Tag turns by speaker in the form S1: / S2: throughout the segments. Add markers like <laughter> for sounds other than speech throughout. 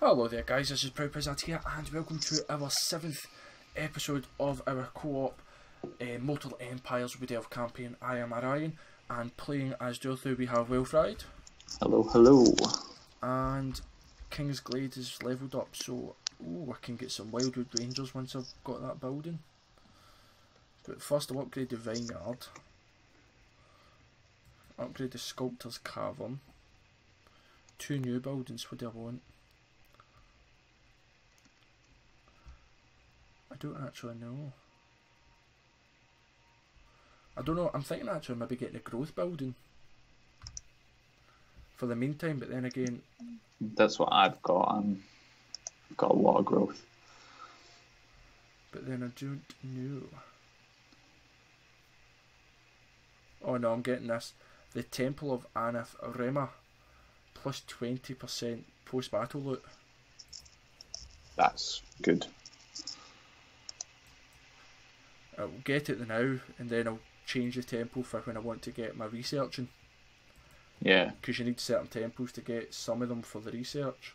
S1: Hello there guys, this is Proud Pidgezard here and welcome to our seventh episode of our co-op uh, Mortal Empires Wood Elf campaign. I am Orion and playing as Durthu we have Wilfried
S2: Hello, hello.
S1: and King's Glade is levelled up so ooh, I can get some Wildwood Rangers once I've got that building. But first I'll upgrade the Vineyard, upgrade the Sculptor's Cavern, two new buildings, what do I want? Don't actually know. I don't know. I'm thinking actually maybe getting a growth building for the meantime, but then again,
S2: That's what I've got. I've got a lot of growth.
S1: but then I don't know. Oh no, I'm getting this. The Temple of Anath Raema plus 20% post battle loot.
S2: That's good.
S1: I'll get it now and then I'll change the temple for when I want to get my researching.
S2: Yeah,
S1: Because you need certain temples to get some of them for the research.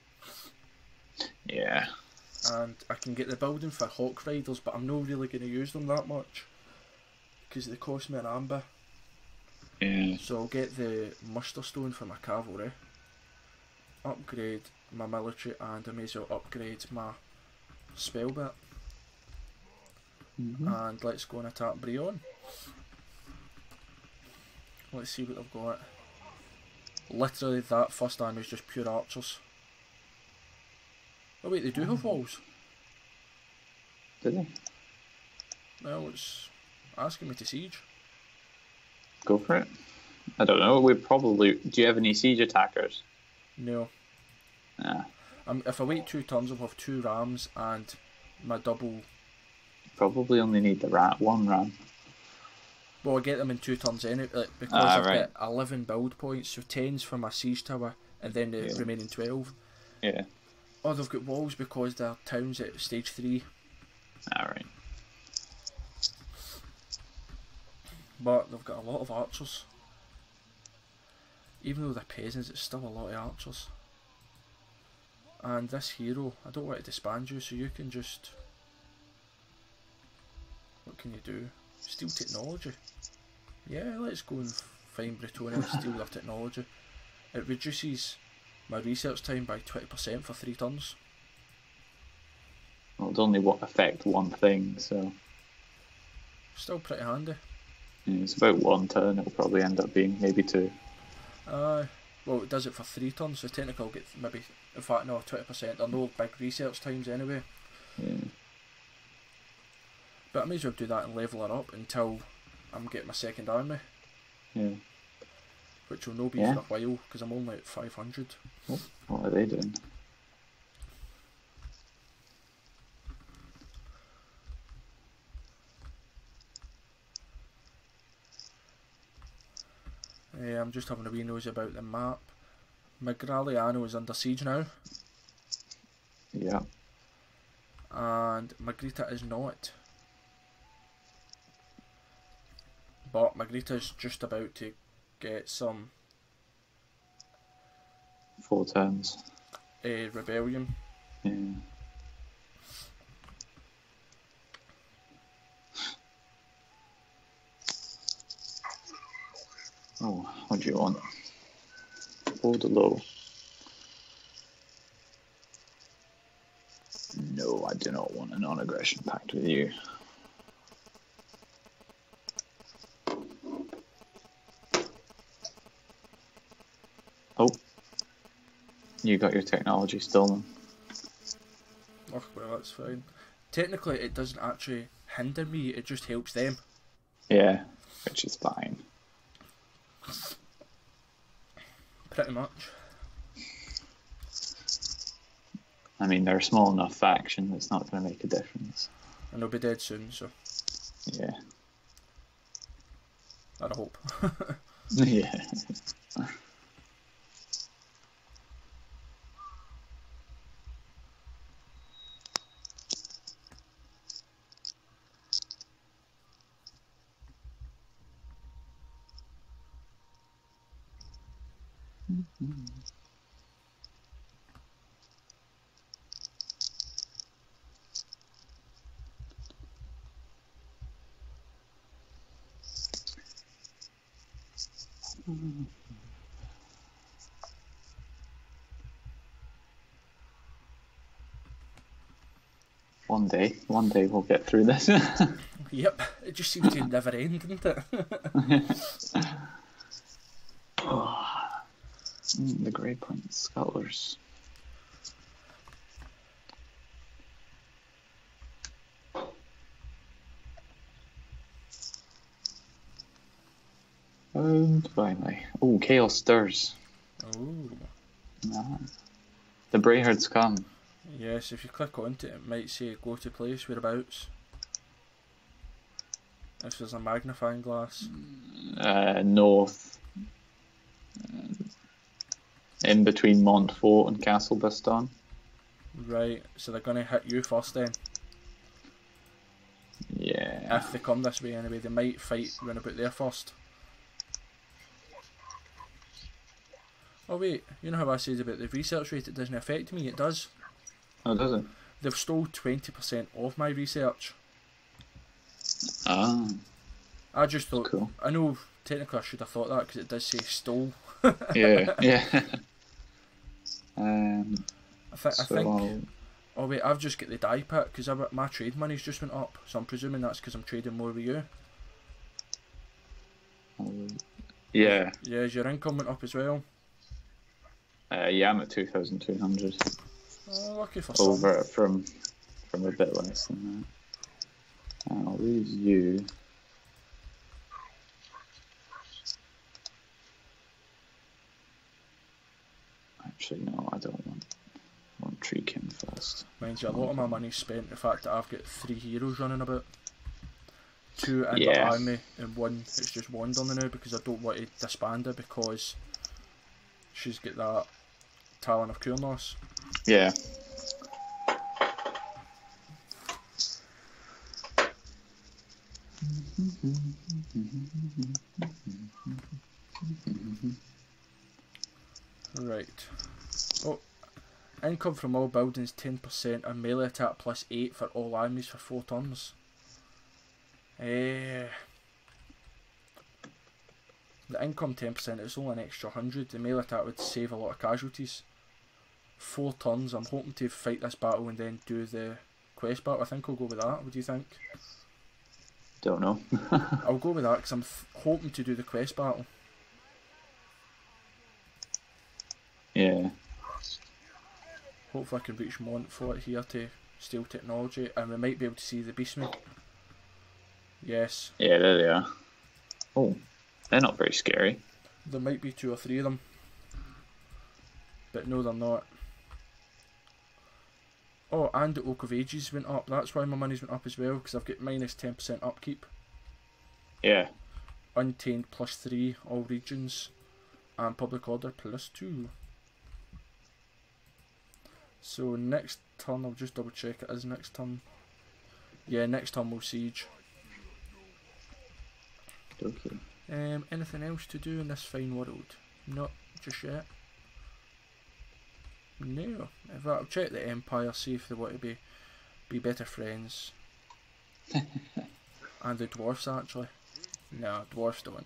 S2: yeah.
S1: and I can get the building for Hawk Riders, but I'm not really going to use them that much because they cost me an amber.
S2: Yeah.
S1: So I'll get the muster stone for my cavalry, upgrade my military, and I may as well upgrade my spell bit.
S2: Mhm.
S1: And let's go and attack Brionne. Let's see what they've got. Literally, that first army is just pure archers. Oh wait, they do have walls.
S2: Did they?
S1: Well, it's asking me to siege.
S2: Go for it. I don't know. We probably. Do you have any siege attackers?
S1: No.
S2: Nah.
S1: Um, if I wait two turns, I'll have two rams and my double.
S2: Probably only need the rat one ram.
S1: Well, I get them in two turns anyway, like, because
S2: Ah,
S1: I've
S2: right.
S1: got 11 build points, so 10's for my siege tower, and then the
S2: Yeah.
S1: remaining 12.
S2: Yeah.
S1: Oh, they've got walls because they're towns at stage 3,
S2: Alright.
S1: but they've got a lot of archers. Even though they're peasants, it's still a lot of archers. And this hero, I don't want to disband you, so you can just. What can you do? Steal technology. Yeah, let's go and find Bretonnia and steal their technology. It reduces my research time by 20% for three turns.
S2: Well, it only what affect one thing, so
S1: Still pretty handy.
S2: yeah, it's about one turn. It'll probably end up being maybe two.
S1: Aye. well, it does it for three turns, so technically I'll get maybe, in fact, no, 20%. There are no big research times anyway.
S2: Yeah.
S1: But I may as well do that and level her up until I'm getting my second army,
S2: Yeah.
S1: which will no be
S2: Yeah.
S1: for a while because I'm only at 500.
S2: What are they doing?
S1: Uh, I'm just having a wee nose about the map. Miragliano is under siege now,
S2: Yeah.
S1: and Magritta is not. But Magritta's just about to get some
S2: Four turns.
S1: uh, rebellion.
S2: Yeah. Oh, what do you want? Hold the low. No, I do not want a non-aggression pact with you. Oh, you got your technology stolen.
S1: Oh, well, that's fine. Technically, it doesn't actually hinder me, it just helps them.
S2: Yeah, which is fine.
S1: Pretty much.
S2: I mean, they're a small enough faction that's not going to make a difference.
S1: And they'll be dead soon, so
S2: Yeah.
S1: I hope. <laughs> <laughs>
S2: yeah. One day, one day we'll get through this. <laughs>
S1: yep, it just seems to never end, doesn't it? <laughs>
S2: the Grey Point Scholars. And finally, oh, Chaos Stirs.
S1: oh.
S2: Ah. The Brayherds come.
S1: Yes, if you click onto it, it might say go to place, whereabouts. If there's a magnifying glass.
S2: uh, north, uh, in between Montfort and Castle Bastonne.
S1: Right, so they're going to hit you first then.
S2: Yeah.
S1: If they come this way anyway, they might fight round about there first. Oh wait, you know how I said about the research rate, it doesn't affect me, it does.
S2: Oh, does it?
S1: They've stole 20% of my research.
S2: Ah,
S1: I just thought,
S2: cool.
S1: I know technically I should have thought that because it does say stole. <laughs>
S2: Yeah, yeah. Um,
S1: I, th- I think,
S2: I'll-
S1: oh wait, I've just got the die pit because my trade money's just went up, so I'm presuming that's because I'm trading more with you.
S2: I'll- yeah,
S1: Yeah, has your income went up as well?
S2: uh, yeah, I'm at 2,200
S1: Oh, lucky for some.
S2: over from from a bit less than that. I'll lose you. Actually, no, I don't want. I want Treekin first.
S1: Mind you, a lot of my money's spent the fact that I've got three heroes running about. Two in the army and one is just wandering now because I don't want to disband her because she's got that talent of Kurnous.
S2: Yeah. <laughs>
S1: Right. Oh, income from all buildings 10% and melee attack plus 8 for all armies for 4 turns. Eh. the income 10% is only an extra 100. The melee attack would save a lot of casualties. 4 turns. I'm hoping to fight this battle and then do the quest battle. I think I'll go with that. What do you think?
S2: Don't know. <laughs>
S1: I'll go with that because I'm hoping to do the quest battle.
S2: yeah.
S1: Hopefully I can reach Montfort here to steal technology and we might be able to see the beastmen. Yes,
S2: Yeah, there they are. Oh, they're not very scary.
S1: there might be two or three of them. But no they're not. Oh, and the Oak of Ages went up. That's why my money's went up as well, because I've got minus 10% upkeep.
S2: Yeah.
S1: Untamed plus 3, all regions. And Public Order plus 2. So next turn, I'll just double check it is next turn. Yeah, next turn we'll siege.
S2: Okay.
S1: Um, anything else to do in this fine world? Not just yet. No. If I'll check the Empire, see if they want to be be better friends. <laughs> and the dwarfs actually. No, dwarfs don't.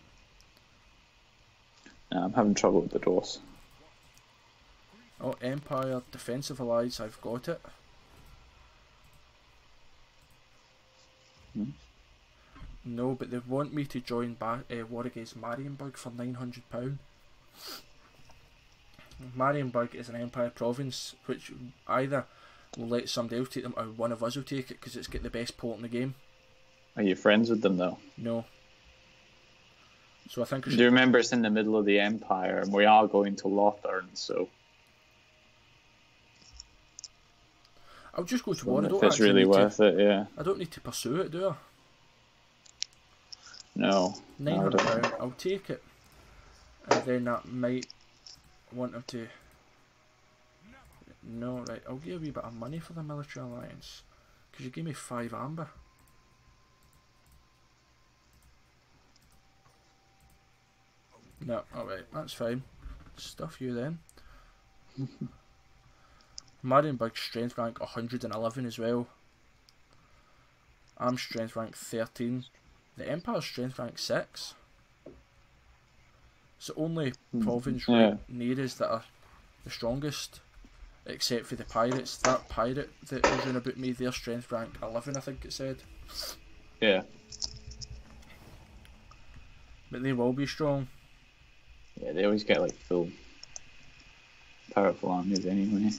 S2: No, I'm having trouble with the doors.
S1: Oh, Empire defensive allies, I've got it.
S2: Hmm.
S1: No, but they want me to join ba- uh, war against Marienburg for nine hundred pound. Marienburg is an Empire province, which either will let somebody else take them, or one of us will take it because it's got the best port in the game.
S2: Are you friends with them though?
S1: No. So I think I
S2: Do you remember it's in the middle of the Empire and we are going to Lothern, so
S1: I'll just go to
S2: one.
S1: war. I
S2: wonder
S1: don't
S2: if it's really
S1: need to-
S2: worth it, yeah.
S1: I don't need to pursue it, do I?
S2: No.
S1: Nine hundred pound. I'll take it, and then that might want him to. No, right. I'll give you a wee bit of money for the military alliance, because you gave me five amber. No, alright, that's fine. Stuff you then. <laughs> Marienburg strength rank 111 as well. I'm strength rank 13. The Empire's strength rank 6. It's the only
S2: Hmm.
S1: province
S2: Yeah.
S1: right near us that are the strongest, except for the pirates. That pirate that was in about me, their strength rank 11, I think it said.
S2: Yeah.
S1: But they will be strong.
S2: Yeah, they always get like full powerful armies anyway.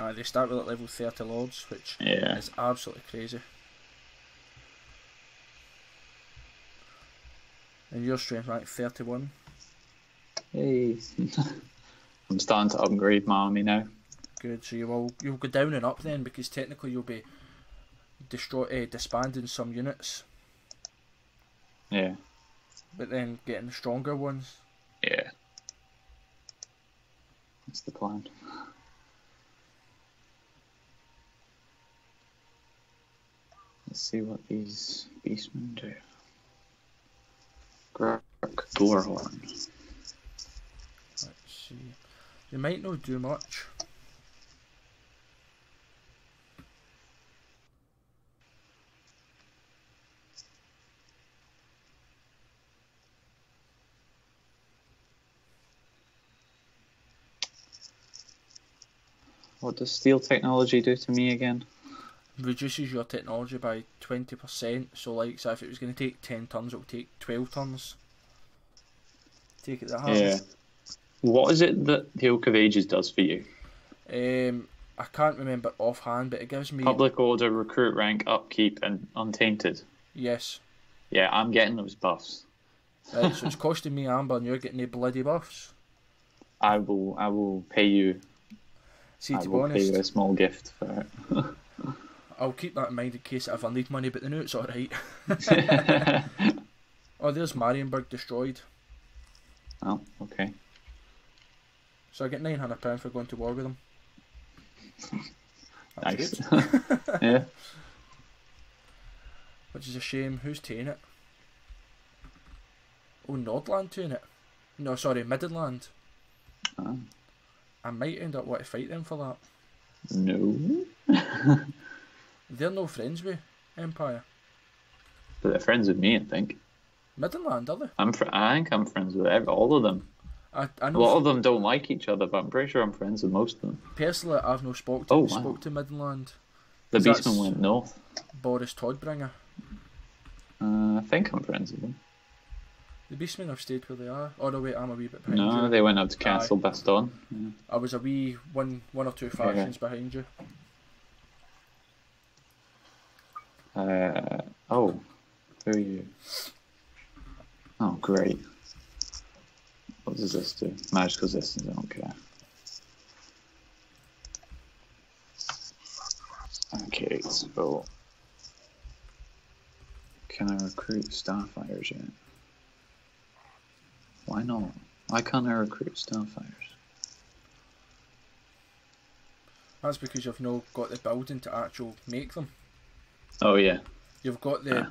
S1: Uh, they start with like level 30 lords, which
S2: Yeah.
S1: is absolutely crazy. And your strength rank 31.
S2: Hey. <laughs> I'm starting to upgrade my army now.
S1: Good. So you will you'll go down and up then because technically you'll be destroy uh, disbanding some units,
S2: Yeah.
S1: but then getting stronger ones.
S2: Yeah. That's the plan. Let's see what these beastmen do. Grok Gorehorn.
S1: Let's see. They might not do much.
S2: What does steal technology do to me again?
S1: Reduces your technology by twenty percent. So like, so if it was going to take ten tons, it'll take twelve tons. Take it that hard.
S2: Yeah. What is it that the Oak of Ages does for you?
S1: Um, I can't remember offhand, but it gives me
S2: Public order, recruit rank, upkeep, and untainted.
S1: yes.
S2: Yeah, I'm getting those buffs.
S1: Right, so it's costing me amber, and you're getting the bloody buffs.
S2: I will. I will pay you.
S1: See,
S2: I
S1: to be
S2: will pay you a small gift for <laughs>
S1: I'll keep that in mind in case I ever need money. But the new it's all right. <laughs> Oh, there's Marienburg destroyed.
S2: oh, okay.
S1: So I get nine hundred pound for going to war with them. <laughs> That's
S2: Nice. <laughs> yeah.
S1: Which is a shame. Who's taking it? Oh, Nordland taking it. No, sorry, Middenland.
S2: Ah.
S1: I might end up wanting to fight them for that.
S2: No.
S1: They're no friends with Empire.
S2: But they're friends with me, I think.
S1: Middenland, are they?
S2: I'm. Fr- I think I'm friends with every, all of them.
S1: I, I
S2: A
S1: know.
S2: lot of them don't like each other, but I'm pretty sure I'm friends with most of them.
S1: Personally, I've no spoke to,
S2: Oh, wow.
S1: spoke to Middenland.
S2: The Beastmen went north.
S1: Boris Todbringer.
S2: Uh, I think I'm friends with them.
S1: The Beastmen have stayed where they are. Oh no, wait, I'm a wee bit behind
S2: No,
S1: you.
S2: they went up to Castle Bastonne. Yeah.
S1: I was a wee one, one or two factions behind you.
S2: Uh, oh, who are you? Oh, great. What does this do? Magical resistance, I don't care. Okay, so. Can I recruit Starfires yet? Why not? Why can't I recruit Starfires?
S1: That's because you've not got the building to actually make them.
S2: Oh, yeah.
S1: You've got the
S2: Ah.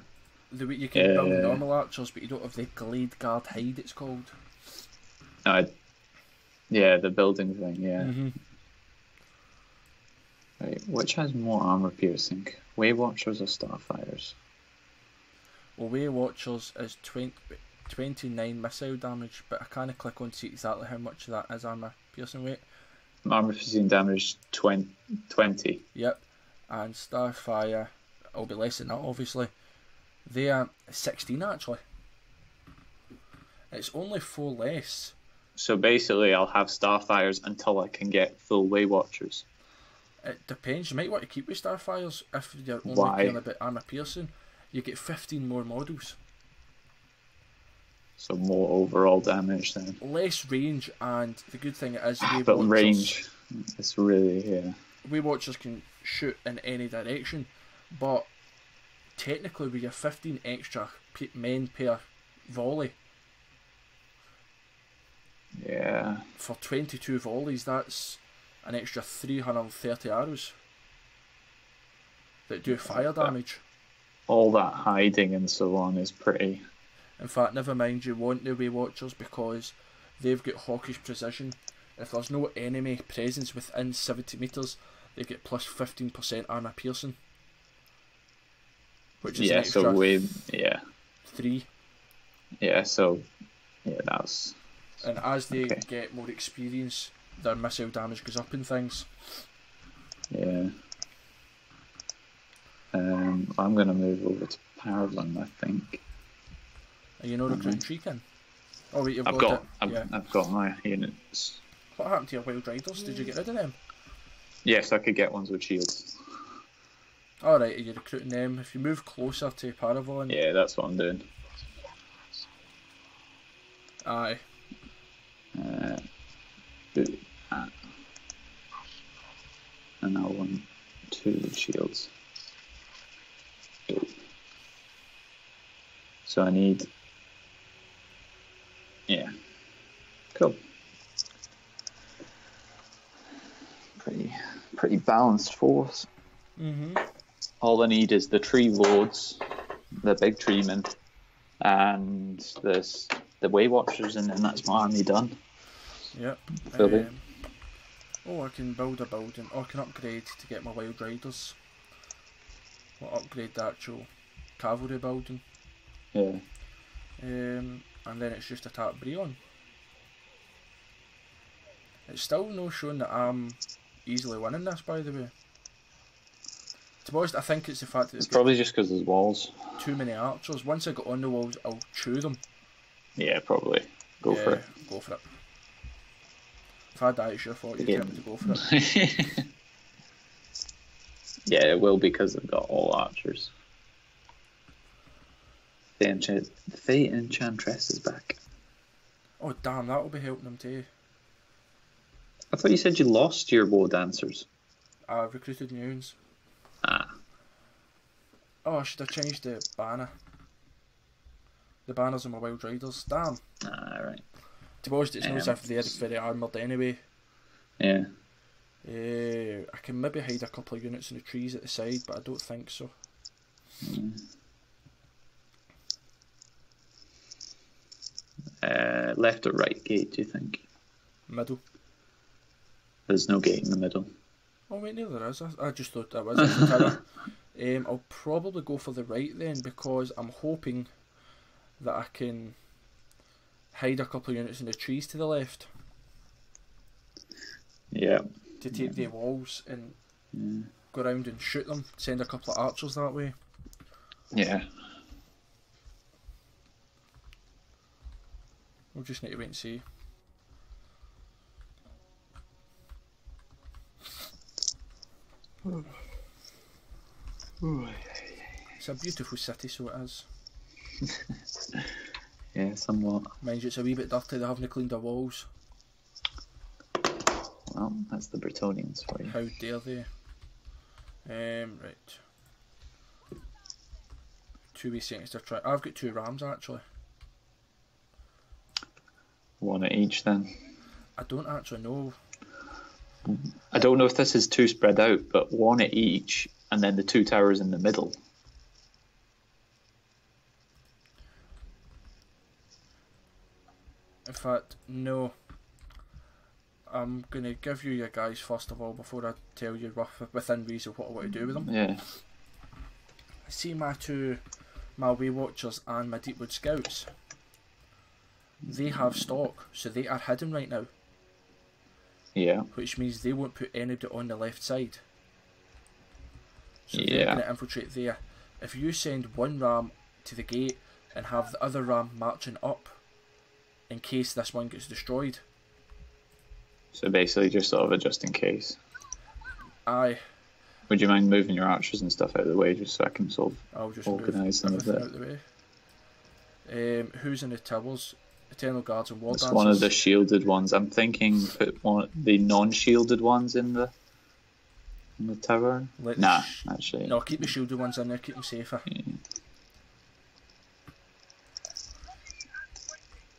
S1: the you can build
S2: Yeah.
S1: normal archers, but you don't have the glade guard hide. It's called.
S2: I, yeah, the building thing, yeah.
S1: Mm-hmm.
S2: Right, which has more armor piercing? Way Watchers or Starfires?
S1: Well, Way Watchers is 20, 29 missile damage, but I can't click on to see exactly how much of that is armor piercing weight.
S2: Armor piercing damage 20. 20.
S1: Yep, and Starfire will be less than that, obviously. They are 16 actually. It's only four less.
S2: So basically, I'll have Starfires until I can get full Way Watchers.
S1: It depends. You might want to keep with Starfires if you're only
S2: Why?
S1: about armor piercing. You get 15 more models.
S2: So more overall damage then.
S1: Less range, and the good thing is ah, Way
S2: But range, it's really, yeah.
S1: Way Watchers can shoot in any direction, but technically with your 15 extra men per volley,
S2: Yeah.
S1: for 22 volleys, that's an extra 330 arrows that do fire damage.
S2: All that hiding and so on is pretty.
S1: In fact, never mind you want the Way Watchers because they've got hawkish precision. If there's no enemy presence within 70 metres, they get plus 15% armour piercing. Which is
S2: Yeah, so we, yeah.
S1: 3.
S2: Yeah, so, yeah, that's
S1: And as they
S2: Okay.
S1: get more experience, their missile damage goes up and things.
S2: Yeah. Um, I'm gonna move over to Parlin, I think.
S1: Are you not recruiting Treekin? Oh wait, you've
S2: I've
S1: got,
S2: got,
S1: it.
S2: I've,
S1: yeah.
S2: I've got my units.
S1: What happened to your Wild Riders? Did you get rid of them?
S2: Yes, I could get ones with shields.
S1: Alright, are you recruiting them? If you move closer to Parravon,
S2: Yeah, that's what I'm doing.
S1: aye.
S2: Uh, do that. And I want two shields. So I need. Yeah. Cool. Pretty, pretty balanced force.
S1: Mm-hmm.
S2: All I need is the tree lords, the big tree men, and this the way watchers, and then that's my army done.
S1: Yep. Um, oh, I can build a building. Oh, I can upgrade to get my Wild Riders. I'll upgrade the actual cavalry building.
S2: Yeah.
S1: Um, and then it's just attack Brionne. It's still no showing that I'm easily winning this, by the way. To be honest, I think it's the fact that
S2: It's probably just because there's walls.
S1: too many archers. Once I get on the walls, I'll chew them.
S2: Yeah, probably. Go for
S1: it. Go for it. If I die, it's your fault. You
S2: Yeah.
S1: tell me to go for it. <laughs>
S2: yeah, it will because I've got all archers. The, enchant- the Enchantress is back.
S1: Oh damn, that will be helping them too.
S2: I thought you said you lost your war dancers.
S1: I recruited new ones.
S2: Ah,
S1: Oh, I should have changed the banner. The banners on my Wild Riders. Damn.
S2: Alright.
S1: To be honest, it's not as
S2: Um,
S1: if they're very armoured anyway.
S2: Yeah.
S1: Uh, I can maybe hide a couple of units in the trees at the side, but I don't think so.
S2: Uh, left or right gate, do you think?
S1: Middle.
S2: There's no gate in the middle.
S1: Oh wait, no, there is. I, I just thought that was at the <laughs> tower. Um, I'll probably go for the right then because I'm hoping that I can hide a couple of units in the trees to the left
S2: Yeah.
S1: to take the walls and
S2: Yeah.
S1: go around and shoot them. Send a couple of archers that way.
S2: Yeah.
S1: We'll just need to wait and see. It's a beautiful city, so it is. <laughs>
S2: Yeah, somewhat.
S1: Mind you, it's a wee bit dirty. They haven't cleaned their walls.
S2: Well, that's the Bretonnians for you.
S1: How dare they? Um, right. Two wee seconds to try. I've got two rams actually.
S2: One at each then.
S1: I don't actually know.
S2: I don't know if this is too spread out, but one at each, and then the two towers in the middle.
S1: In fact, no. I'm gonna give you your guys first of all before I tell you rough within reason what I want to do with them.
S2: Yeah.
S1: I see my two, my Way Watchers and my Deepwood Scouts. They have stock, so they are hidden right now,
S2: Yeah.
S1: which means they won't put anybody on the left side. So they're
S2: Yeah.
S1: going to infiltrate there. If you send one ram to the gate and have the other ram marching up, in case this one gets destroyed,
S2: So basically, just sort of a just in case.
S1: aye,
S2: Would you mind moving your archers and stuff out of the way just so I can sort of. Organise them a
S1: everything out the way. Um, who's in the towers? Eternal Guards and War
S2: It's
S1: Dancers.
S2: one of the shielded ones. I'm thinking put one the non-shielded ones in the in the tower.
S1: Let's-
S2: Nah, actually.
S1: No, keep the shielded ones in there, keep them safer.
S2: Yeah.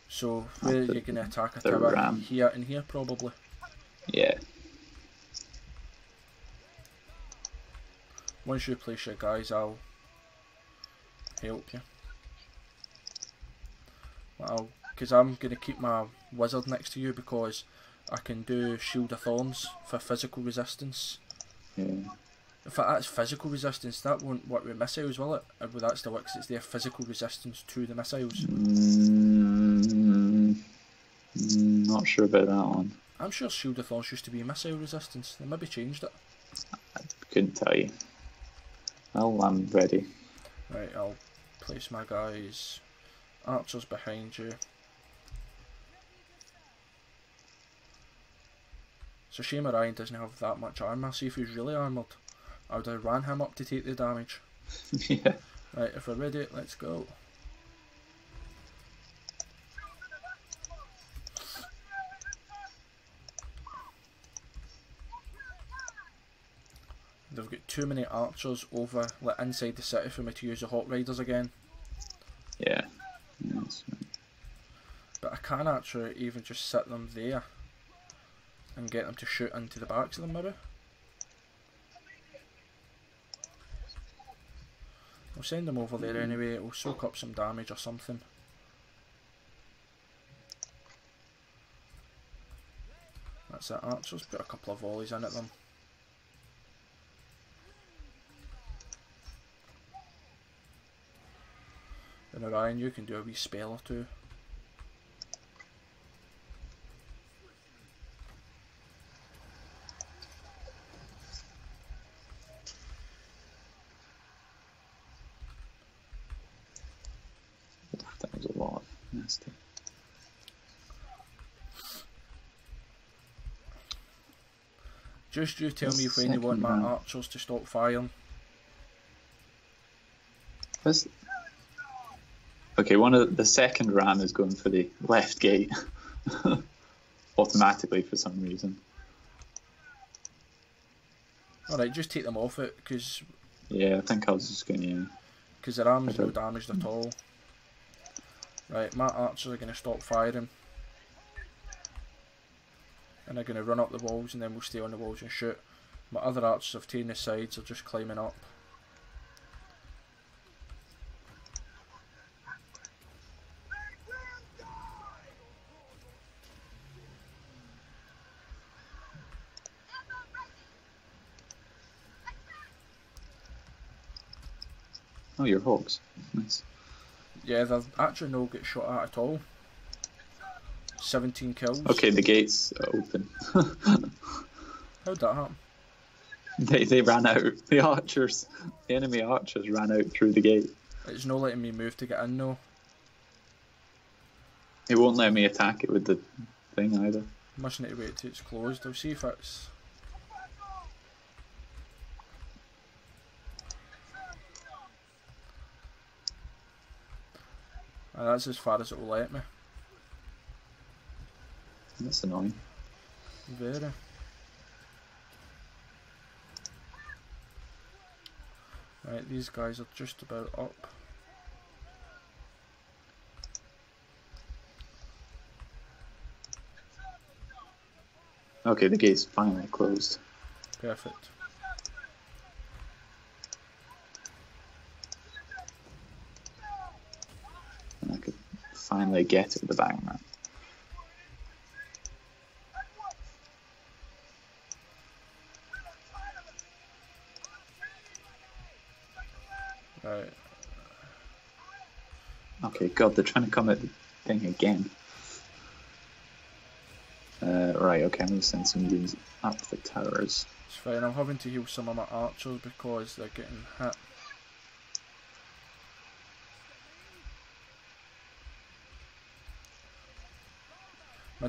S1: So, where are you going to attack a
S2: the
S1: tower?
S2: ram.
S1: Here and here, probably.
S2: Yeah.
S1: Once you place your guys, I'll help you. I'll, because I'm going to keep my wizard next to you because I can do Shield of Thorns for physical resistance.
S2: Yeah.
S1: In fact, that's physical resistance. That won't work with missiles, will it? Uh, Well, that still works. It's their physical resistance to the missiles.
S2: Mm, not sure about that one.
S1: I'm sure Shield of Thorns used to be missile resistance. They maybe changed it.
S2: I couldn't tell you. Well, I'm ready.
S1: Right, I'll place my guys. Archers behind you. It's a shame Orion doesn't have that much armour. See if he's really armoured. I would have ran him up to take the damage. <laughs>
S2: yeah.
S1: Right, if we're ready, let's go. They've got too many archers over like inside the city for me to use the hawk riders again.
S2: Yeah. yeah.
S1: But I can actually even just sit them there and get them to shoot into the backs of them maybe. We'll send them over there mm-hmm. anyway, it'll soak up some damage or something. That's it, archers put a couple of volleys in at them. And Orion, you can do a wee spell or two.
S2: That was a lot. Nasty.
S1: Just you tell
S2: The
S1: me when you want my archers to stop firing.
S2: This... Okay, one of the, the second ram is going for the left gate <laughs> automatically for some reason.
S1: Alright, just take them off it, because
S2: Yeah, I think I was just going to.
S1: because their arm's no damaged at all. Right, my archers are going to stop firing. And they're going to run up the walls and then we'll stay on the walls and shoot. My other archers have taken the sides, are just climbing up.
S2: Oh, your hogs. Nice.
S1: Yeah, they've actually no get shot at at all. 17 kills.
S2: Okay, the gate's open. <laughs>
S1: How'd that happen?
S2: they, they ran out. The archers, the enemy archers ran out through the gate.
S1: It's no letting me move to get in though.
S2: It won't let me attack it with the thing either.
S1: Must need to wait till it's closed. I'll see if it's. And that's as far as it will let me.
S2: That's annoying.
S1: Very. Right, these guys are just about up.
S2: Okay, the gate's finally closed.
S1: Perfect.
S2: And I could finally get at the back man.
S1: Right.
S2: Okay, God, they're trying to come at the thing again. Uh, right, okay, I'm gonna send some units up the towers.
S1: It's fine. I'm having to heal some of my archers because they're getting hit.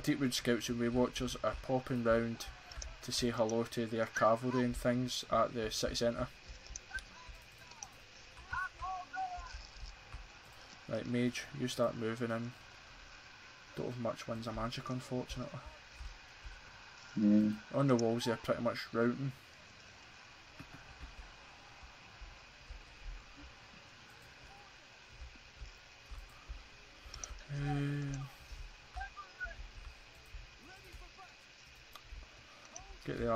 S1: Deepwood Scouts and Way Watchers are popping round to say hello to their cavalry and things at the city centre. Right, Mage, you start moving in. Don't have much winds of magic, unfortunately.
S2: Yeah.
S1: On the walls, they're pretty much routing.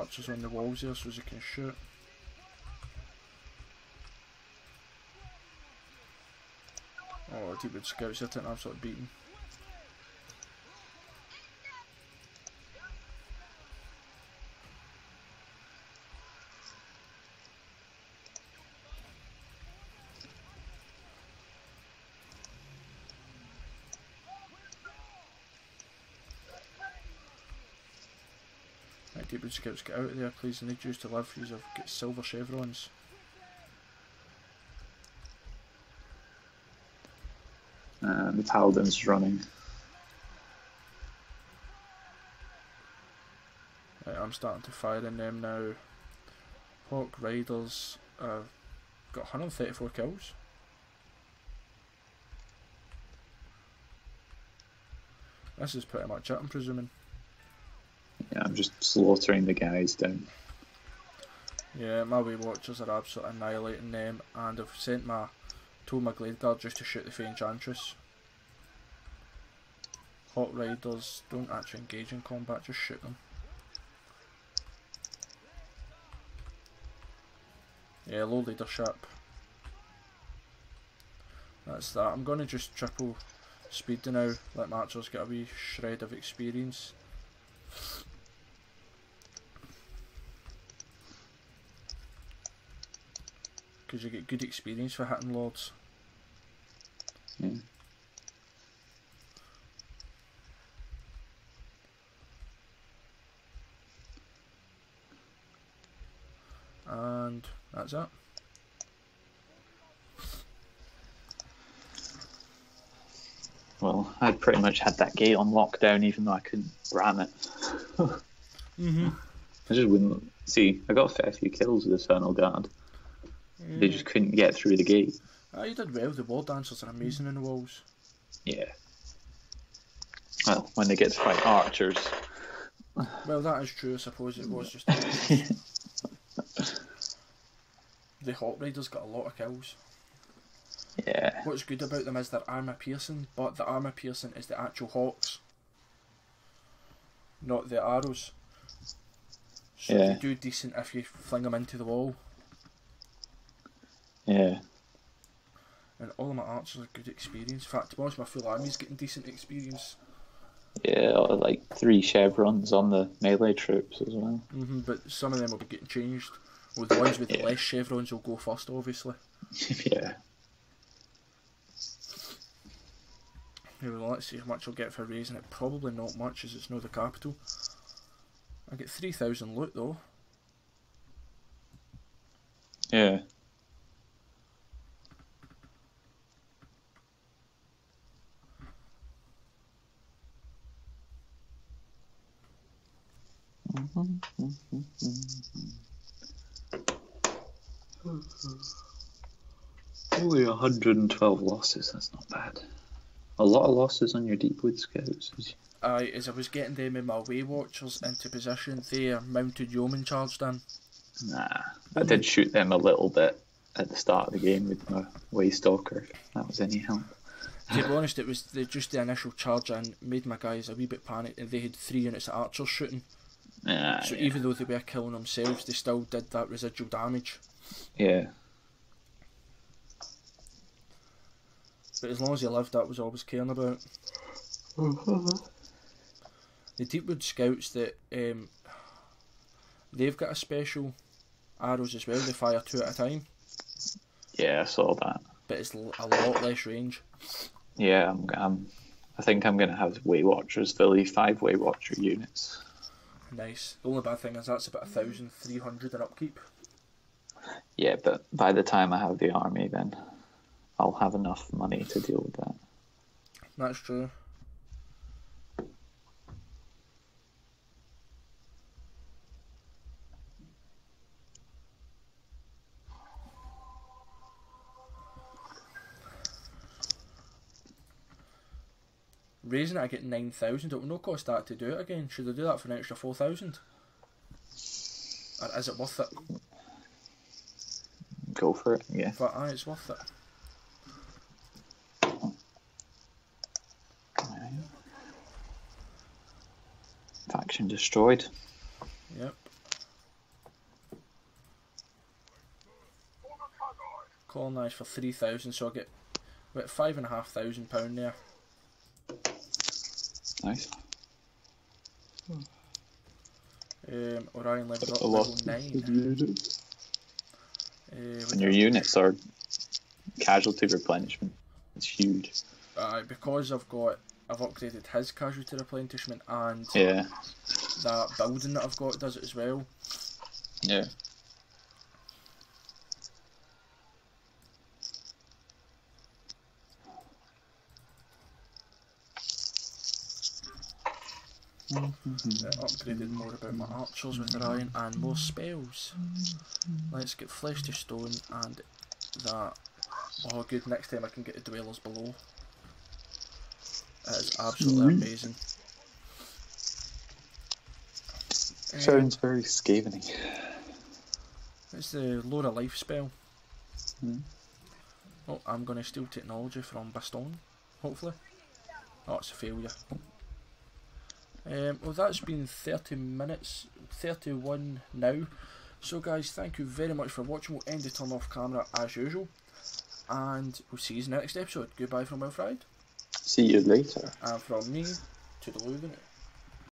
S1: Archers on the walls here so they can shoot. Oh, Deepwood Scouts are taking absolute beating. Deepwood Scouts, get out of there, please. I need you to live. You have got silver chevrons.
S2: Uh, the paladin's running.
S1: Right, I'm starting to fire in them now. Hawk Riders have got 134 kills. This is pretty much it, I'm presuming.
S2: Yeah, I'm just slaughtering the guys down.
S1: Yeah, my Way Watchers are absolutely annihilating them, and I've sent my told my Glade Guard just to shoot the Fey Enchantress. Hawk Riders don't actually engage in combat, just shoot them. Yeah, low leadership. That's that. I'm going to just triple speed to now, let my archers get a wee shred of experience. Because you get good experience for hitting lords.
S2: Yeah.
S1: And that's it.
S2: Well, I pretty much had that gate on lockdown, even though I couldn't ram it.
S1: Mm-hmm. <laughs>
S2: I just wouldn't see. I got a fair few kills with Eternal Guard. They just couldn't get through the gate.
S1: Ah, you did well. The wall dancers are amazing in the walls.
S2: Yeah. Well, when they get to fight archers,
S1: Well, that is true. I suppose it was just <laughs> the Hawk Riders got a lot of kills.
S2: yeah,
S1: What's good about them is their armor piercing, but the armor piercing is the actual hawks, not the arrows. So
S2: Yeah.
S1: they do decent if you fling them into the wall.
S2: Yeah,
S1: And all of my archers are good experience. In fact, to be honest, my full army's getting decent experience.
S2: yeah. Like three chevrons on the melee troops as well.
S1: hmm but some of them will be getting changed. Well, the ones with the
S2: Yeah.
S1: less chevrons will go first, obviously. <laughs>
S2: yeah.
S1: Yeah, well, let's see how much I'll get for raising it. Probably not much, as it's not the capital. I get 3,000 loot though.
S2: Yeah. Only 112 losses, that's not bad. A lot of losses on your Deepwood Scouts.
S1: I, as I was getting them in my Way Watchers into position, their mounted yeoman charged in.
S2: Nah, I did shoot them a little bit at the start of the game with my Waystalker, if that was any help.
S1: To be honest, it was the, just the initial charge in made my guys a wee bit panicked, and they had three units of archers shooting.
S2: Nah,
S1: So
S2: yeah.
S1: even though they were killing themselves, they still did that residual damage.
S2: yeah.
S1: But as long as you lived, that was always caring about. The Deepwood Scouts that um, they've got a special arrows as well. They fire two at a time,
S2: Yeah, I saw that.
S1: but it's a lot less range.
S2: Yeah, I'm, I'm, I think I'm going to have Way Watchers, Philly, five Way Watcher units.
S1: Nice. The only bad thing is that's about a thousand three hundred in upkeep.
S2: Yeah, but by the time I have the army, then I'll have enough money to deal with that.
S1: That's true. Raising it, I get 9,000. It will no cost that to do it again. Should I do that for an extra 4,000? Or is it worth it?
S2: Go for it, yeah.
S1: But aye, it's worth it.
S2: Faction destroyed.
S1: Yep. Colonise for 3,000, so I get about five and a half thousand pound there.
S2: Nice.
S1: Um, Orion leveled up level
S2: lot.
S1: 9. Uh,
S2: And your units are casualty replenishment. It's huge.
S1: uh, because I've got I've upgraded his casualty replenishment and
S2: Yeah.
S1: that building that I've got does it as well.
S2: Yeah.
S1: Uh, upgraded more about my archers with Orion and more spells. Let's get flesh to stone and that. Oh, good. Next time I can get the dwellers below. That is absolutely
S2: Sweet.
S1: amazing. Um,
S2: Sounds very scavening.
S1: It's the Lore of Life spell.
S2: Hmm.
S1: Oh, I'm going to steal technology from Bastonne, hopefully. Oh, it's a failure. Um, well, that's been 30 minutes, 31 now. So, guys, thank you very much for watching. We'll end the turn off camera as usual. And we'll see you in the next episode. Goodbye from Well Fried.
S2: See you later.
S1: And from me to the Luthen.